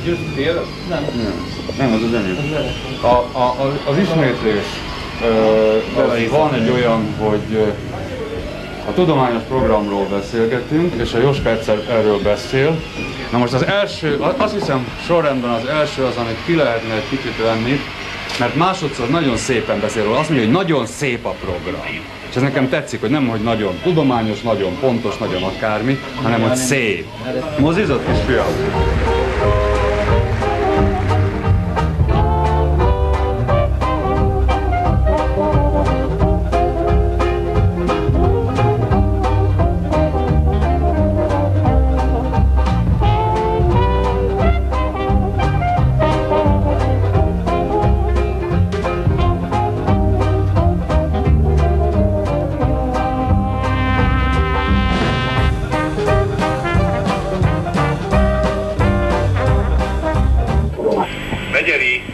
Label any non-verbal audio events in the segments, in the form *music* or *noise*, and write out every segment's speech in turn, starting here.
A győző tiéd? Nem. Nem, az az enyém. A, a, a, az ismétlés ö, az van egy olyan, hogy a tudományos programról beszélgetünk, és a Joska egyszer erről beszél. Na most az első, a- azt hiszem sorrendben az első az, amit ki lehetne egy kicsit venni, mert másodszor nagyon szépen beszél róla. Azt mondja, hogy nagyon szép a program. És ez nekem tetszik, hogy nem, hogy nagyon tudományos, nagyon pontos, nagyon akármi, hanem hogy szép. Mozizott kisfiam?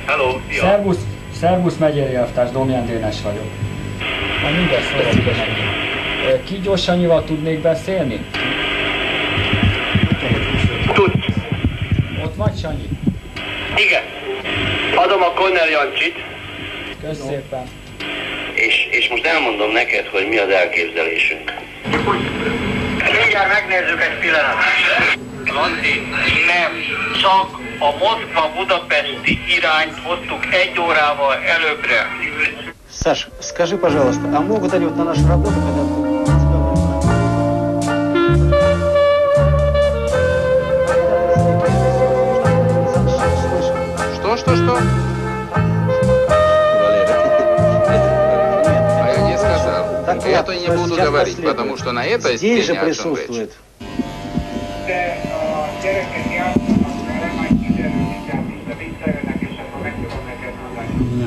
Hello, szia! Szervusz, szervusz megyeri elvtárs, Domján Dénes vagyok. Na mindent szólok meg. Ki gyorsanyival tudnék beszélni? Tudsz? Ott vagy Sanyi? Igen. Adom a Conner Jancsit, Kösz szépen. és, és most elmondom neked, hogy mi az elképzelésünk. Mindjárt megnézzük egy pillanat. Laci, nem. Csak a Moszkva-Budapesti irányt hoztuk egy órával előbbre. Саш, скажи, пожалуйста, а могут они вот на нашу работу, когда Что, что, что? А я не сказал. Так вот, это не буду говорить, последует. потому что на этой Здесь же присутствует.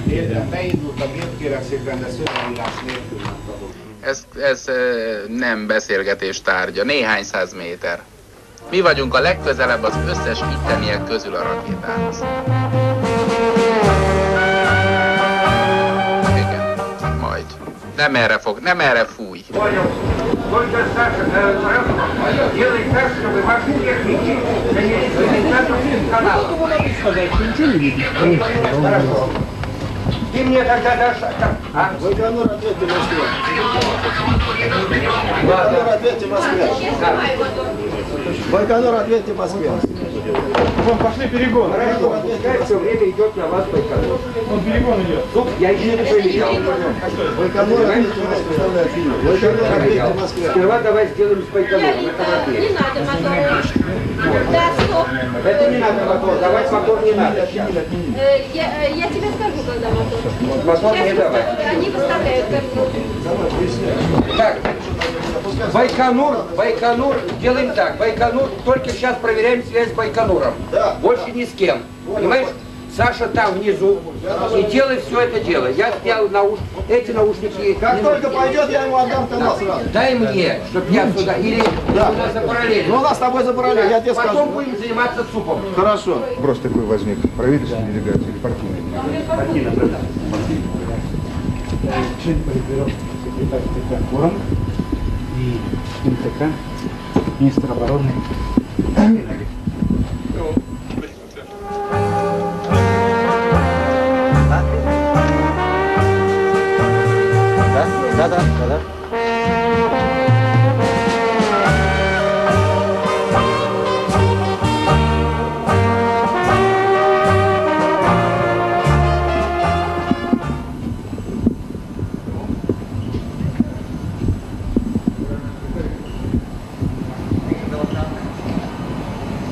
Miért, beindultam, miért kérek szépen, de szövegírás nélkül ez, ez nem beszélgetés tárgya, néhány száz méter. Mi vagyunk a legközelebb az összes itteniek közül a rakétához. Igen, majd. Nem erre fog, nem erre fúj. Vagyok. Ты мне тогда дашь... А? Байконур, ответьте Москве. Байконур, ответьте Москве. Байконур, ответьте Москве. Вон, пошли перегон. Хорошо. Пускай все время идет на вас Байконур. Он перегон идет. Ну, я еще не проверял. Байконур, ответьте Москве. Представляю фильм. Байконур. Сперва давай сделаем с Байконуром. Это. Не надо мотор. Да, стоп. Это не надо мотор. Давать мотор не надо. Э, Я, э, я тебе скажу, когда мотор. Мотор не давай. они выставляют карту. Так, Байконур, Байконур, делаем так, Байконур, только сейчас проверяем связь с Байконуром. Да. Больше ни с кем. Понимаешь? Саша там внизу. И делай все это дело. Я снял науш... эти наушники. Как не только нужны. пойдет, я ему отдам канал сразу. Дай мне, чтобы я сюда. Или Да. сюда за параллель. Ну, у нас с тобой за параллель, я тебе Потом скажу. будем заниматься супом. Хорошо. Вопрос такой возник. Правительственная делегация или партийная делегация? Член Политбюро, секретарь y Intecán, nuestra varona.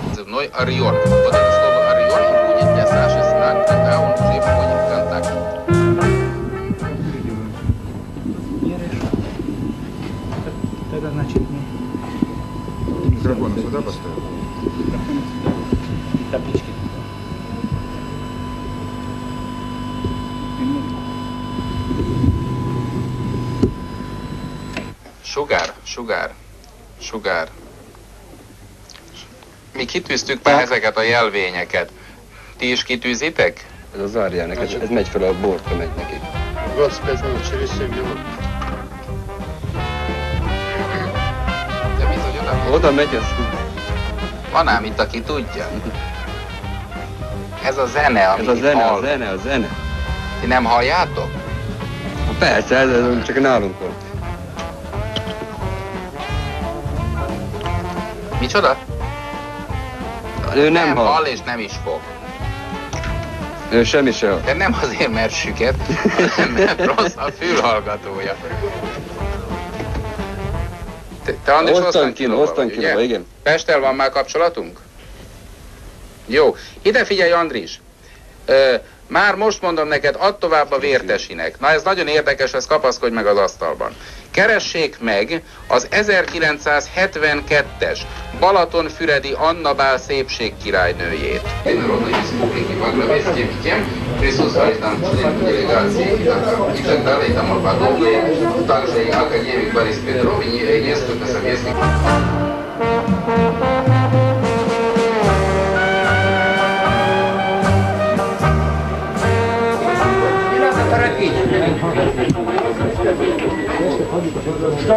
Позывной Орион. Вот это слово Орион и будет для Саши знак, когда он уже входит в контакт. Тогда, значит, мы Микрофон сюда поставил? таблички. Sugár, sugár, sugár. Mi kitűztük már ezeket a jelvényeket. Ti is kitűzitek? Ez az árjának, ez, ez megy fel a bortra, megy nekik. 25 минут, через 7 минут. De bizony oda Oda megy, az Van ám itt, aki tudja. ez a zene, amit Ez a zene, a hall. zene, a zene. Ti nem halljátok? Persze, ez, ez csak nálunk van. Micsoda? Ő nem, nem hall. hall és nem is fog. Ő semmi se. De nem azért, mert süket, hanem mert rossz a fülhallgatója. Te, te Andris Osztan Osztankilóban kiló, vagy, kilóba, igen. Pesttel van már kapcsolatunk? Jó, ide figyelj Andris. Ö, már most mondom neked, add tovább a vértesinek. Na ez nagyon érdekes, ez kapaszkodj meg az asztalban. Keressék meg az 1972-es Balatonfüredi Anna Bál szépségkirálynőjét. присутствовали там члены делегации, и так далее, и тому подобное. Также и академик Борис Петров и не- и несколько советских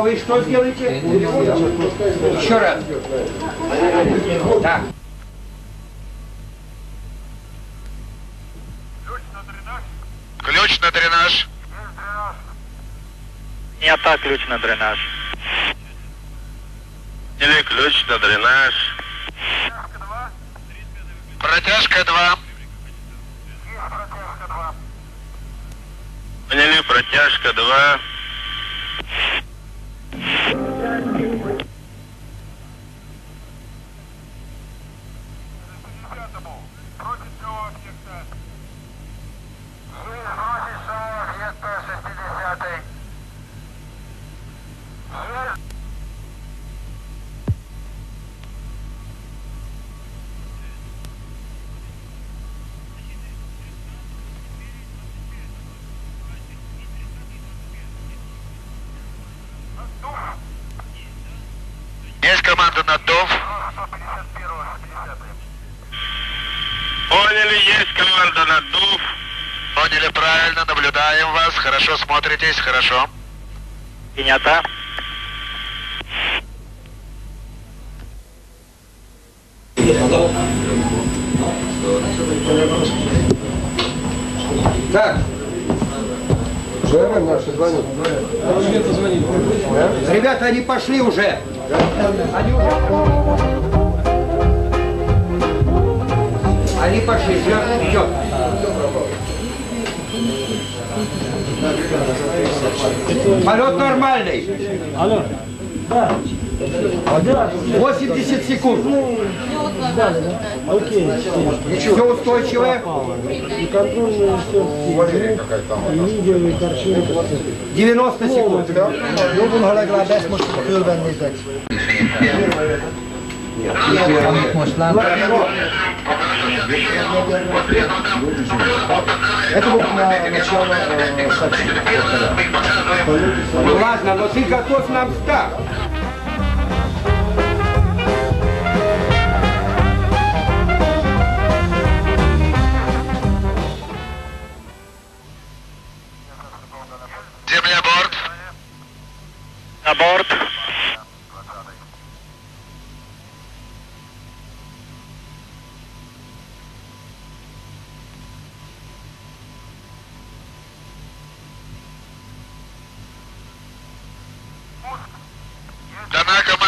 Что вы что сделаете? Еще раз. Так. Ключ на дренаж. Снята ключ на дренаж. Или ключ на дренаж. Протяжка 2. Поняли, протяжка 2. Поняли, есть команда на ДУФ. Поняли правильно, наблюдаем вас. Хорошо смотритесь, хорошо. Принято. Так. ЖРМ наши звонят. Ребята, они пошли уже. Они уже... Они пошли, ждем, идет. Полет нормальный. Алло. Да. 80 секунд. Окей. Все устойчивое. И контрольные все. И видео, и картинки. 90 секунд. Jó Это вот на начало сообщения. Ладно, но ты готовь нам старт. America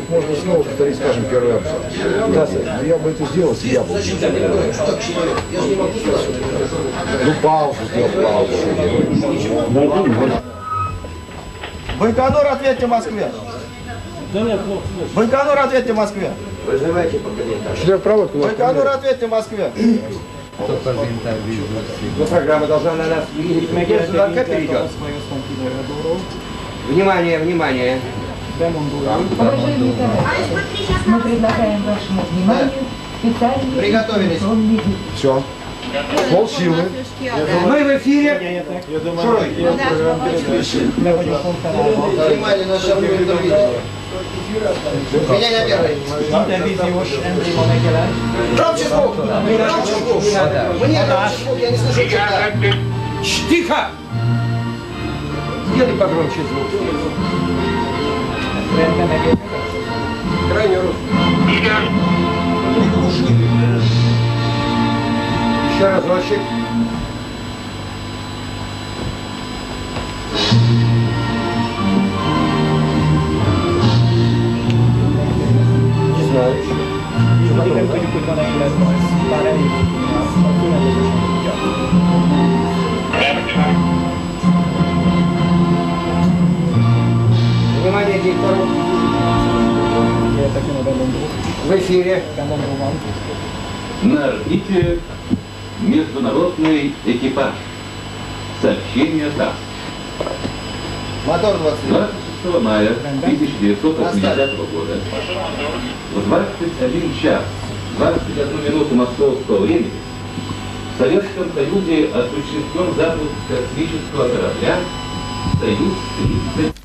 опаздывает, можно снова повторить, скажем, первый абзац. Да. Но я бы это сделал, если я был. Ну, паузу сделал, паузу. Байконур, ответьте Москве. Байконур, ответьте Москве. Вызывайте по. Четырехпроводку. Байконур, ответьте Москве. Но программа должна на нас видеть. Агентство АК Внимание, внимание. Мы предлагаем вашему вниманию специальный Приготовились. Все. Пол силы. Мы в эфире. Наше интервидение. Меня не первый. Громче звук. Громче звук. Мне громче звук, я не слышу тебя. Тихо! Сделай погромче звук. Крайне Еще разочек. Не знаю еще. Диктору. В эфире. На орбите международный экипаж. Сообщение ТАСС. Мотор 20. 26 мая 1980 года в 21 час 21 минуту московского времени в Советском Союзе осуществлен запуск космического корабля «Союз-30».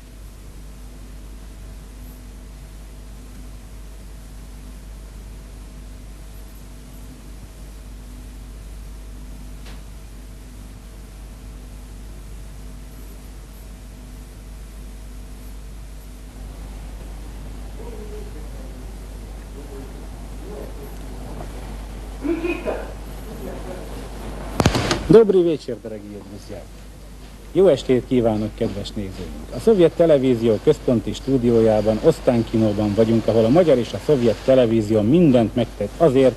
Добрый вечер, дорогие друзья! Jó estét kívánok, kedves nézőink! A Szovjet Televízió központi stúdiójában, Osztánkinóban vagyunk, ahol a magyar és a szovjet televízió mindent megtett azért,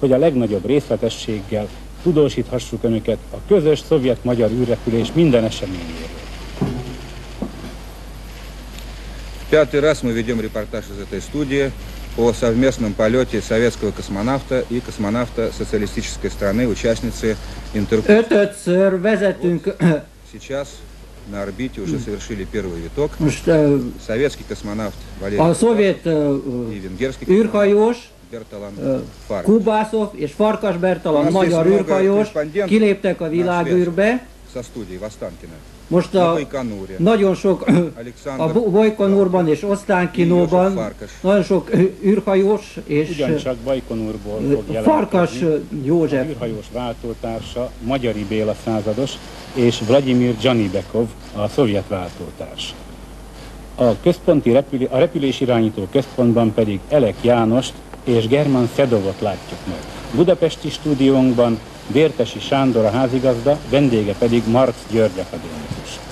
hogy a legnagyobb részletességgel tudósíthassuk Önöket a közös szovjet-magyar űrrepülés minden eseményéről. Пятый раз мы ведем rепортаж из этой студии о совместном полете советского космонавта и космонавта социалистической страны, участницы Интеркурса. Ötödször vezetünk Сейчас на орбите уже совершили первый виток. most ö, Советский космонавт Валерий szovjet ö, и венгерский ö, Фарк. Kubászov és Farkas Bertalan magyar űrhajós kiléptek a világűrbe. со студии в Останкино. Most На a Байконуре. nagyon sok *clears throat* a Bo- Bojkonurban és Osztánkinóban nagyon sok ö, űrhajós és Ugyancsak Bajkonurból fog jelentkezni Farkas József. az űrhajós váltótársa, Magyari Béla százados és Vladimir Janibekov, a szovjet váltótárs. A központi repülé, a repülésirányító központban pedig Elek Jánost és German Szedovot látjuk meg. Budapesti stúdiónkban Vértesi Sándor a házigazda, vendége pedig Marx György akadémikus.